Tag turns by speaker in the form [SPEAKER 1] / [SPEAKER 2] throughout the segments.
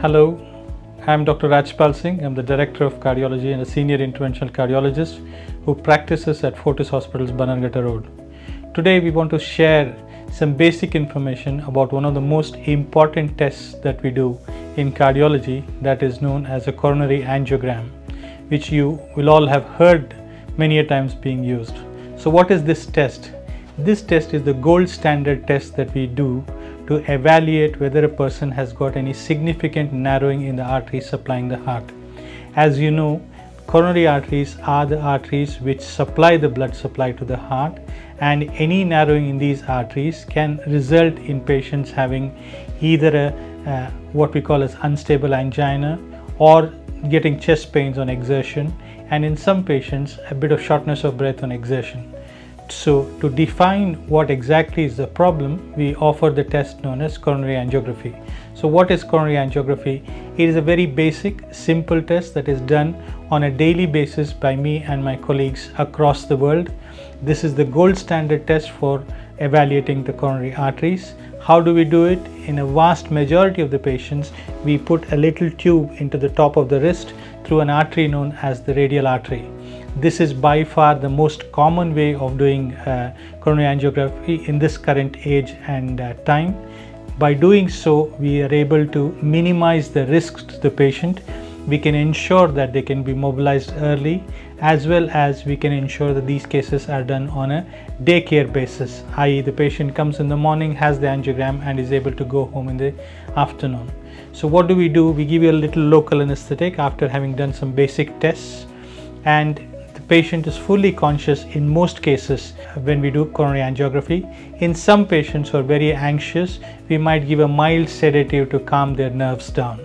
[SPEAKER 1] Hello, I'm Dr. Rajpal Singh. I'm the Director of Cardiology and a Senior Interventional Cardiologist who practices at Fortis Hospitals, Bannerghatta Road. Today, we want to share some basic information about one of the most important tests that we do in cardiology that is known as a coronary angiogram, which you will all have heard many a times being used. So, what is this test? This test is the gold standard test that we do to evaluate whether a person has got any significant narrowing in the arteries supplying the heart. As you know, coronary arteries are the arteries which supply the blood supply to the heart and any narrowing in these arteries can result in patients having either a uh, what we call as unstable angina or getting chest pains on exertion and in some patients a bit of shortness of breath on exertion. So to define what exactly is the problem, we offer the test known as coronary angiography. So what is coronary angiography? It is a very basic, simple test that is done on a daily basis by me and my colleagues across the world. This is the gold standard test for evaluating the coronary arteries. How do we do it? In a vast majority of the patients, we put a little tube into the top of the wrist through an artery known as the radial artery this is by far the most common way of doing uh, coronary angiography in this current age and uh, time. By doing so, we are able to minimize the risks to the patient. We can ensure that they can be mobilized early as well as we can ensure that these cases are done on a daycare basis, i.e. the patient comes in the morning, has the angiogram and is able to go home in the afternoon. So what do we do? We give you a little local anesthetic after having done some basic tests and patient is fully conscious in most cases when we do coronary angiography. In some patients who are very anxious, we might give a mild sedative to calm their nerves down.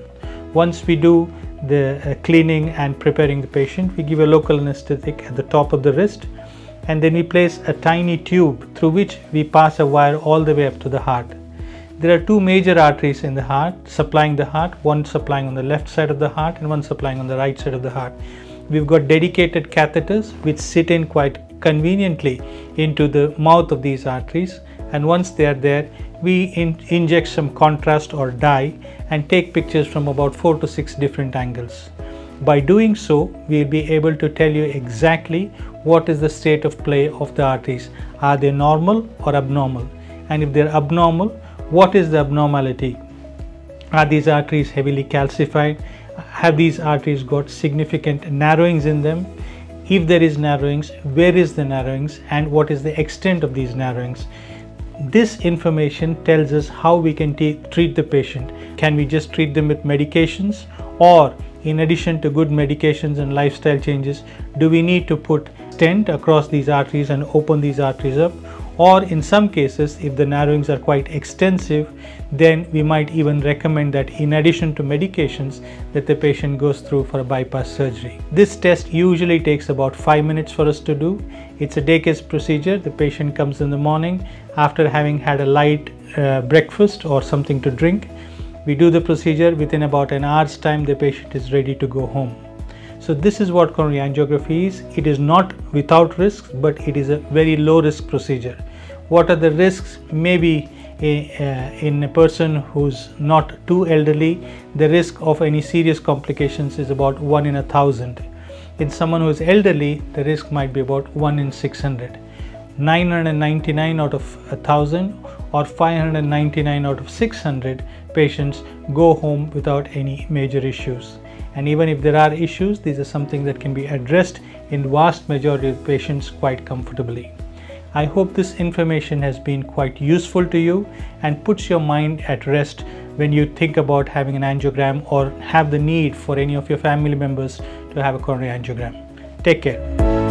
[SPEAKER 1] Once we do the uh, cleaning and preparing the patient, we give a local anesthetic at the top of the wrist and then we place a tiny tube through which we pass a wire all the way up to the heart. There are two major arteries in the heart supplying the heart, one supplying on the left side of the heart and one supplying on the right side of the heart we've got dedicated catheters which sit in quite conveniently into the mouth of these arteries and once they are there we in inject some contrast or dye and take pictures from about four to six different angles. By doing so, we'll be able to tell you exactly what is the state of play of the arteries. Are they normal or abnormal? And if they're abnormal, what is the abnormality? Are these arteries heavily calcified? Have these arteries got significant narrowings in them? If there is narrowings where is the narrowings and what is the extent of these narrowings? This information tells us how we can treat the patient. Can we just treat them with medications? Or in addition to good medications and lifestyle changes do we need to put stent across these arteries and open these arteries up or in some cases if the narrowings are quite extensive then we might even recommend that in addition to medications that the patient goes through for a bypass surgery. This test usually takes about 5 minutes for us to do. It's a day case procedure. The patient comes in the morning after having had a light uh, breakfast or something to drink. We do the procedure within about an hour's time the patient is ready to go home. So this is what coronary angiography is. It is not without risks, but it is a very low risk procedure. What are the risks? Maybe a, uh, in a person who's not too elderly, the risk of any serious complications is about 1 in a thousand. In someone who is elderly, the risk might be about 1 in 600. 999 out of a thousand or 599 out of 600 patients go home without any major issues and even if there are issues these are something that can be addressed in vast majority of patients quite comfortably. I hope this information has been quite useful to you and puts your mind at rest when you think about having an angiogram or have the need for any of your family members to have a coronary angiogram. Take care.